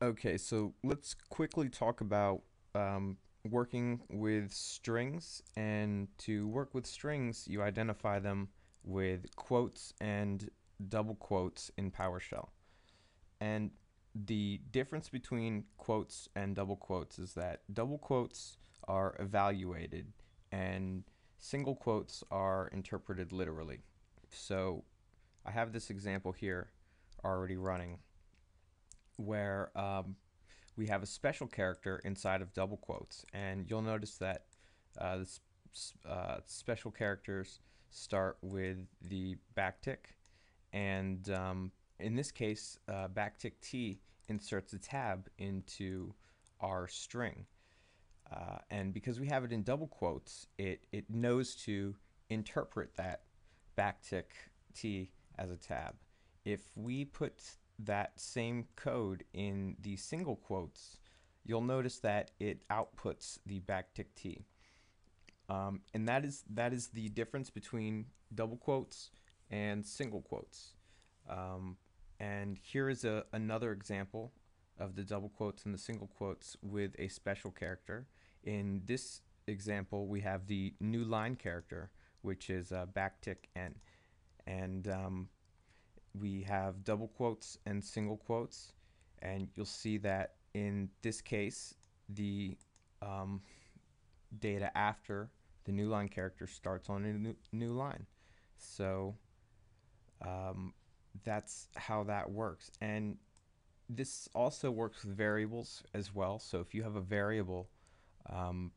Okay, so let's quickly talk about um, working with strings. And to work with strings, you identify them with quotes and double quotes in PowerShell. And the difference between quotes and double quotes is that double quotes are evaluated and single quotes are interpreted literally. So I have this example here already running where um, we have a special character inside of double quotes. And you'll notice that uh, the uh, special characters start with the backtick. And um, in this case uh, backtick T inserts a tab into our string. Uh, and because we have it in double quotes it, it knows to interpret that backtick T as a tab. If we put that same code in the single quotes, you'll notice that it outputs the backtick t. Um, and that is that is the difference between double quotes and single quotes. Um, and here is a, another example of the double quotes and the single quotes with a special character. In this example, we have the new line character, which is uh, backtick n. And um, we have double quotes and single quotes and you'll see that in this case the um, data after the new line character starts on a new, new line. So um, that's how that works. And this also works with variables as well. So if you have a variable um,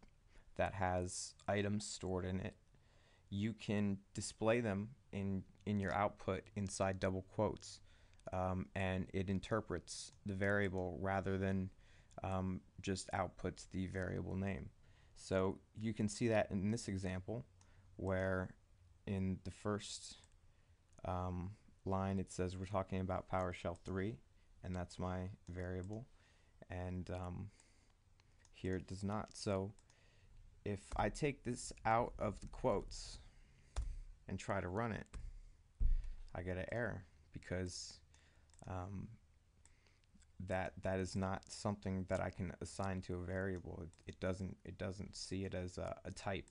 that has items stored in it you can display them in in your output inside double quotes um, and it interprets the variable rather than um, just outputs the variable name. So you can see that in this example where in the first um, line it says we're talking about PowerShell 3 and that's my variable and um, here it does not. So if I take this out of the quotes and try to run it I get an error because um, that that is not something that I can assign to a variable. It, it doesn't it doesn't see it as a, a, type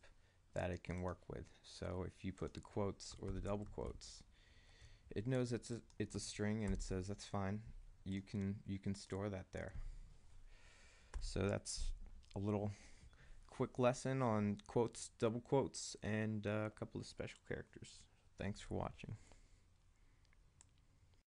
that it can work with. So if you put the quotes or the double quotes, it knows it's a it's a string and it says that's fine. You can you can store that there. So that's a little quick lesson on quotes, double quotes, and uh, a couple of special characters. Thanks for watching.